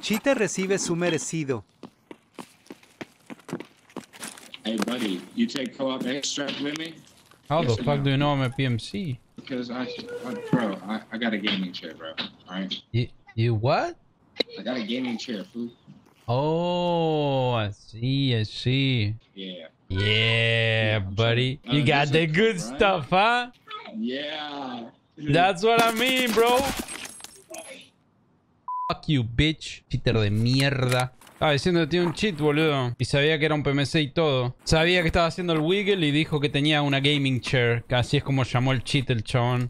Cheater recibe su merecido. Hey, buddy, you take co-op extract with me? How Yes the fuck no? do you know I'm a PMC? Because I, I bro, I, I got a gaming chair, bro. All right, You, you what? I got a gaming chair, fool. Oh, I see, I see. Yeah, Yeah, I'm buddy. sure. You Uh, got the good right? stuff, huh? yeah. That's what I mean, bro. You, bitch. Cheater de mierda. Estaba diciendo que tiene un cheat, boludo. Y sabía que era un PMC y todo. Sabía que estaba haciendo el wiggle y dijo que tenía una gaming chair. Que así es como llamó el cheat el chabón.